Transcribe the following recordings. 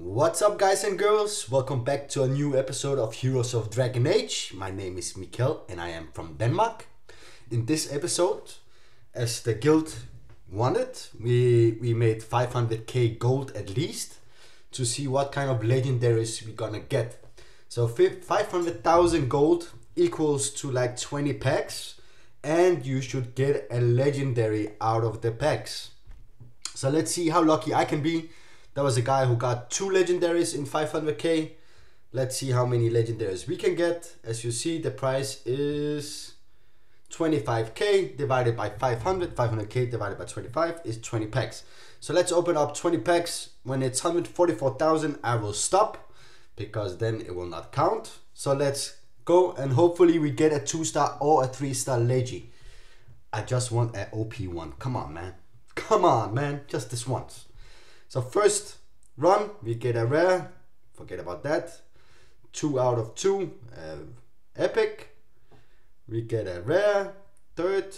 What's up, guys and girls? Welcome back to a new episode of Heroes of Dragon Age. My name is Mikkel and I am from Denmark. In this episode, as the guild wanted, we, we made 500k gold at least to see what kind of legendaries we're gonna get. So 500,000 gold equals to like 20 packs, and you should get a legendary out of the packs. So let's see how lucky I can be. There was a guy who got two legendaries in 500k. Let's see how many legendaries we can get. As you see, the price is 25k divided by 500. 500k divided by 25 is 20 packs. So let's open up 20 packs. When it's 144,000, I will stop because then it will not count. So let's go and hopefully we get a 2 star or a 3 star Legi. I just want an OP one. Come on, man. Come on, man. Just this once. So first run, we get a rare. Forget about that. Two out of two. Uh, epic. We get a rare. Third.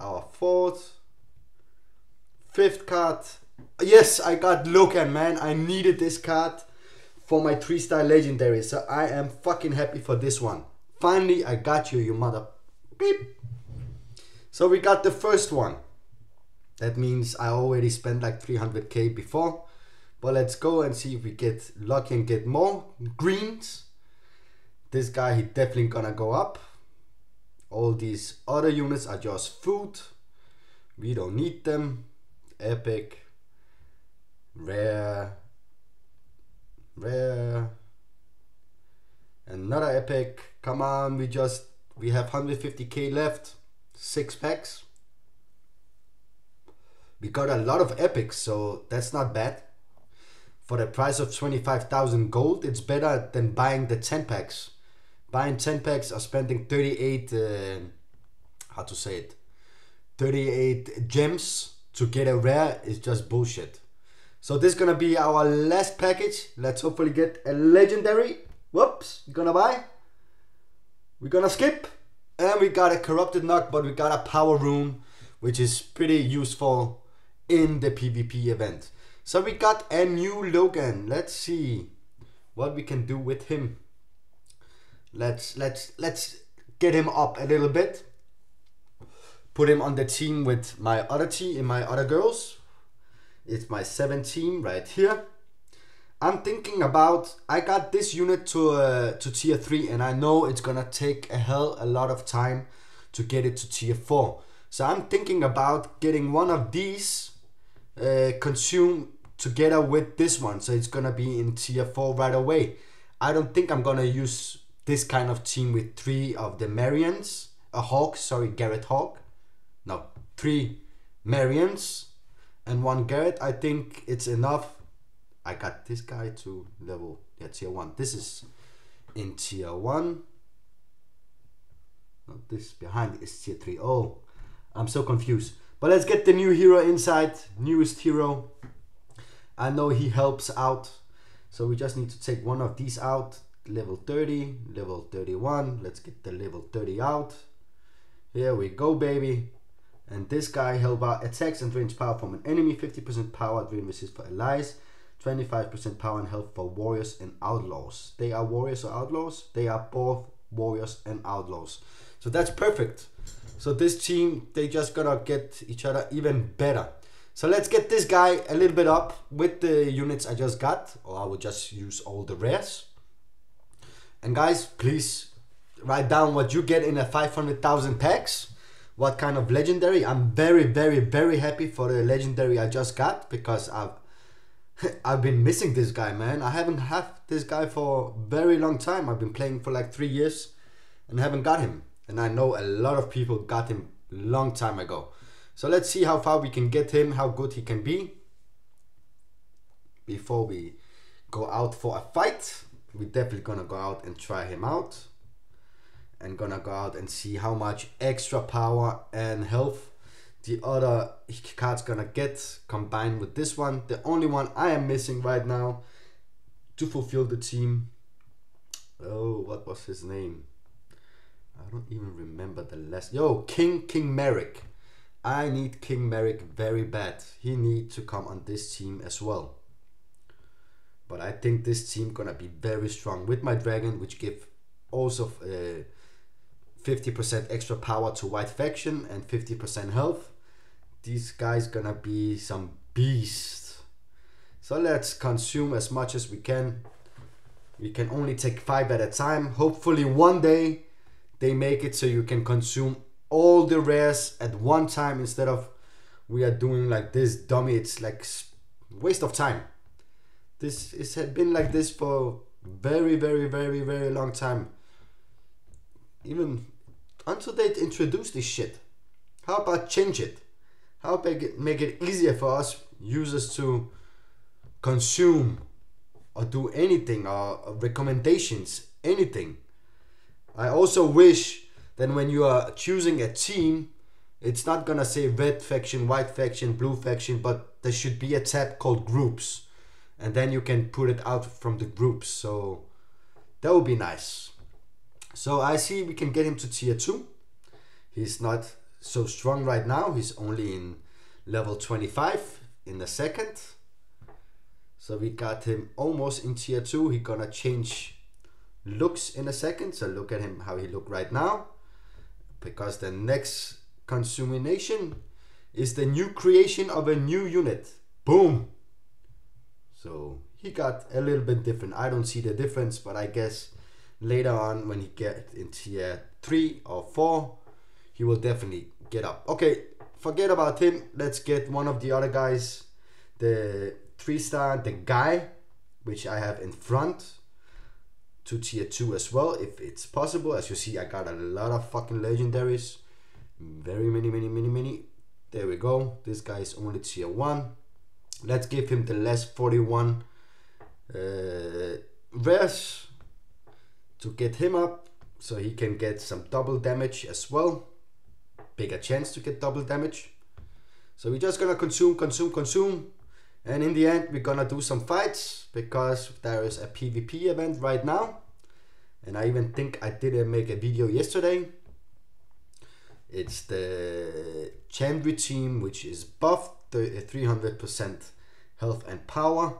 Our fourth. Fifth card. Yes, I got Loghain, man. I needed this card for my three star legendary. So I am fucking happy for this one. Finally, I got you, you mother. Beep. So we got the first one. That means I already spent like 300k before. But let's go and see if we get lucky and get more greens. This guy, he definitely gonna go up. All these other units are just food. We don't need them. Epic. Rare. Rare. Another epic. Come on, we just, we have 150k left. Six packs. We got a lot of epics, so that's not bad. For the price of 25,000 gold, it's better than buying the 10 packs. Buying 10 packs or spending 38, uh, how to say it, 38 gems to get a rare is just bullshit. So this is gonna be our last package. Let's hopefully get a legendary. Whoops, gonna buy? We're gonna skip. And we got a corrupted knock, but we got a power rune, which is pretty useful in the PvP event. So we got a new Loghain. Let's see what we can do with him. Let's let's let's get him up a little bit. Put him on the team with my other team and my other girls. It's my seven team right here. I'm thinking about I got this unit to uh, to tier 3 and I know it's gonna take a hell a lot of time to get it to tier 4. So I'm thinking about getting one of these uh, consume together with this one so it's gonna be in tier 4 right away. I don't think I'm gonna use this kind of team with three of the Marians, a Hawke, sorry Garrett Hawke. No, three Marians and one Garrett. I think it's enough I got this guy to level yeah tier one. This is in tier one. No, this behind is tier three. Oh, I'm so confused. But let's get the new hero inside. Newest hero. I know he helps out. So we just need to take one of these out. Level 30, level 31. Let's get the level 30 out. Here we go, baby. And this guy help out attacks and drains power from an enemy. 50% power drain resist for allies. 25% power and health for warriors and outlaws. They are warriors or outlaws? They are both warriors and outlaws. So that's perfect. So this team, they just gonna get each other even better. So let's get this guy a little bit up with the units I just got, or I will just use all the rares. And guys, please write down what you get in a 500,000 packs. What kind of legendary? I'm very, very, very happy for the legendary I just got because I've I've been missing this guy, man. I haven't had this guy for very long time. I've been playing for like three years and haven't got him. And I know a lot of people got him long time ago. So let's see how far we can get him, how good he can be. Before we go out for a fight, we're definitely gonna go out and try him out. And gonna go out and see how much extra power and health the other card's gonna get combined with this one. The only one I am missing right now to fulfill the team. Oh, what was his name? I don't even remember the last. Yo, King King Maric. I need King Maric very bad. He need to come on this team as well. But I think this team gonna be very strong with my dragon, which give also uh, 50% extra power to white faction and 50% health. These guys gonna be some beast. So let's consume as much as we can. We can only take five at a time. Hopefully one day they make it so you can consume all the rares at one time instead of we are doing like this dummy. It's like waste of time. This has had been like this for very, very, very, very long time. Even until they introduced this shit. How about change it? How about it, make it easier for us users to consume or do anything or recommendations, anything. I also wish that when you are choosing a team, it's not gonna say red faction, white faction, blue faction, but there should be a tab called groups, and then you can put it out from the groups. So that would be nice. So I see we can get him to tier two. He's not so strong right now. He's only in level 25 in the second. So we got him almost in tier 2. He gonna change looks in a second. So look at him how he look right now. Because the next consumation is the new creation of a new unit. Boom. So he got a little bit different. I don't see the difference, but I guess later on when he get in tier 3 or 4, he will definitely get up. Okay, forget about him. Let's get one of the other guys. The three star, the guy, which I have in front to tier 2 as well, if it's possible. As you see, I got a lot of fucking legendaries. Very many, many, many, many. There we go. This guy is only tier 1. Let's give him the last 41 uh, rares to get him up so he can get some double damage as well. Bigger chance to get double damage. So we're just gonna consume, consume, consume and in the end, we're gonna do some fights because there is a PvP event right now. And I even think I didn't make a video yesterday. It's the Chandri team, which is buffed 300% health and power.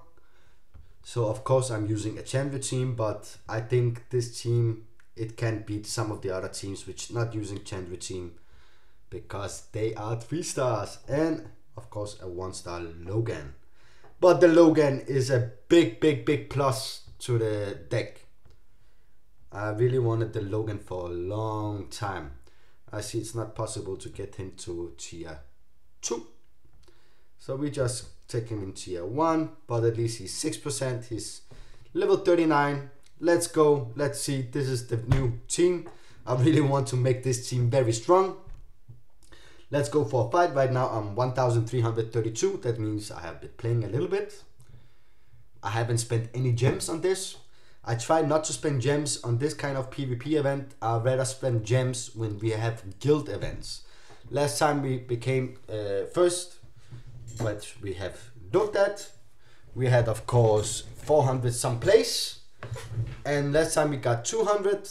So of course I'm using a Chandri team, but I think this team, it can beat some of the other teams which not using Chandri team because they are three stars and of course a one star Loghain. But the Loghain is a big, big, big plus to the deck. I really wanted the Loghain for a long time. I see it's not possible to get him to tier 2. So we just take him in tier 1, but at least he's 6%. He's level 39. Let's go. Let's see. This is the new team. I really want to make this team very strong. Let's go for a fight. Right now I'm 1332. That means I have been playing a little bit. I haven't spent any gems on this. I try not to spend gems on this kind of PvP event. I'd rather spend gems when we have guild events. Last time we became uh, first, which we have looked at. We had of course 400 some place. And last time we got 200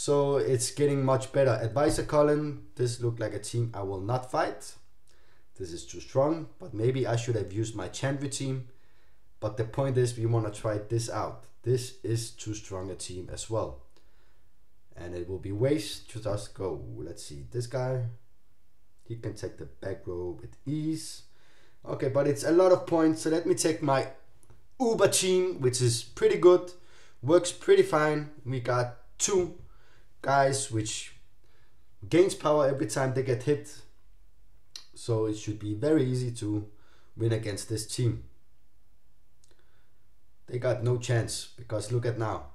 so it's getting much better. Advisor Cullen, this looked like a team I will not fight. This is too strong, but maybe I should have used my Chandri team. But the point is we want to try this out. This is too strong a team as well. And it will be waste to just go. Let's see, this guy, he can take the back row with ease. Okay, but it's a lot of points. So let me take my Uber team, which is pretty good. Works pretty fine. We got two guys which gains power every time they get hit. So it should be very easy to win against this team. They got no chance because look at now.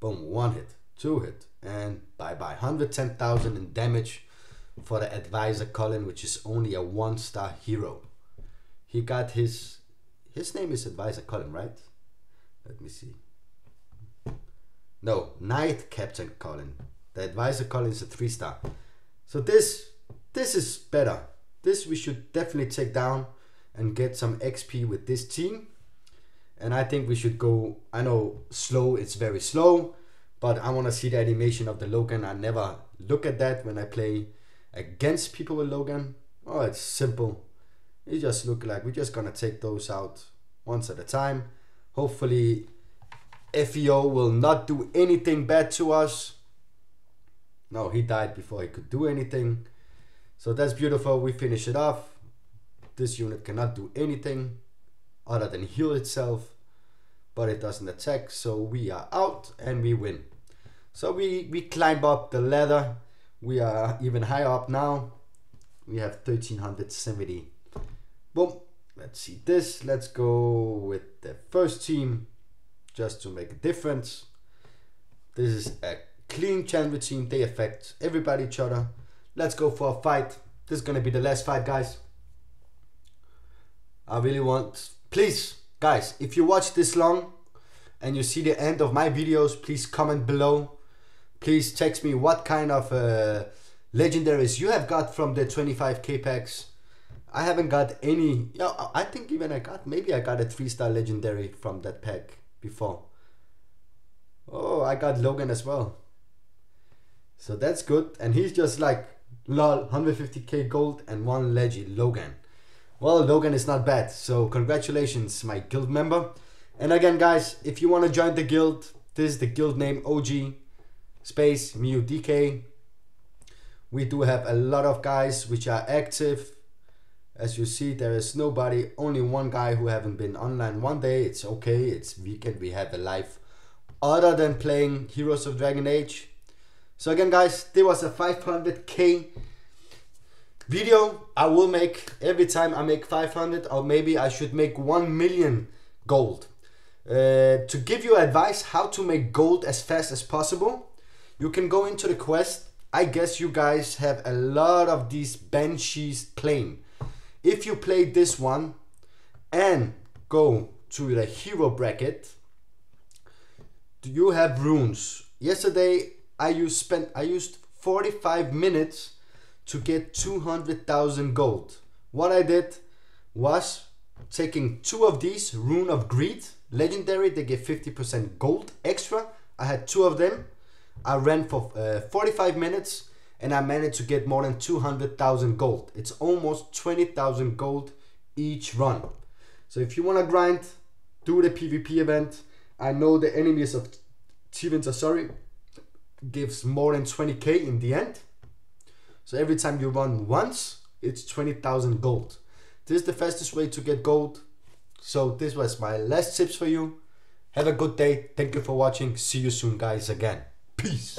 Boom, one hit, two hit, and bye bye. 110,000 in damage for the advisor Cullen, which is only a one star hero. He got his his name is advisor Cullen, right? Let me see. No, Knight Captain Cullen. The advisor Cullen is a three star. So this this is better. This we should definitely take down and get some XP with this team. And I think we should go. I know slow. It's very slow, but I want to see the animation of the Loghain. I never look at that when I play against people with Loghain. Oh, it's simple. It just look like we're just gonna take those out once at a time. Hopefully, FEO will not do anything bad to us. No, he died before he could do anything. So that's beautiful. We finish it off. This unit cannot do anything other than heal itself, but it doesn't attack. So we are out and we win. So we, we climb up the ladder. We are even higher up now. We have 1370. Boom. Let's see this. Let's go with the first team just to make a difference. This is a clean champion team. They affect everybody each other. Let's go for a fight. This is gonna be the last fight, guys. I really want, please, guys, if you watch this long and you see the end of my videos, please comment below. Please text me what kind of uh, legendaries you have got from the 25k packs. I haven't got any. Yeah, I think even I got maybe I got a three star legendary from that pack before. Oh, I got Loghain as well. So that's good. And he's just like lol 150k gold and one legend Loghain. Well, Loghain is not bad. So congratulations, my guild member. And again, guys, if you want to join the guild, this is the guild name OG space Mio DK. We do have a lot of guys which are active as you see, there is nobody, only one guy who haven't been online one day. It's okay, it's weekend, we have a life other than playing Heroes of Dragon Age. So again guys, there was a 500k video I will make every time I make 500 or maybe I should make 1 million gold. Uh, to give you advice how to make gold as fast as possible, you can go into the quest. I guess you guys have a lot of these banshees playing if you play this one and go to the hero bracket, do you have runes. Yesterday I used spent I used 45 minutes to get 200,000 gold. What I did was taking two of these rune of greed legendary they give 50% gold extra i had two of them i ran for uh, 45 minutes and I managed to get more than 200,000 gold. It's almost 20,000 gold each run. So if you want to grind, do the PvP event. I know the enemies of Tivins are sorry gives more than 20k in the end. So every time you run once, it's 20,000 gold. This is the fastest way to get gold. So this was my last tips for you. Have a good day. Thank you for watching. See you soon guys again. Peace.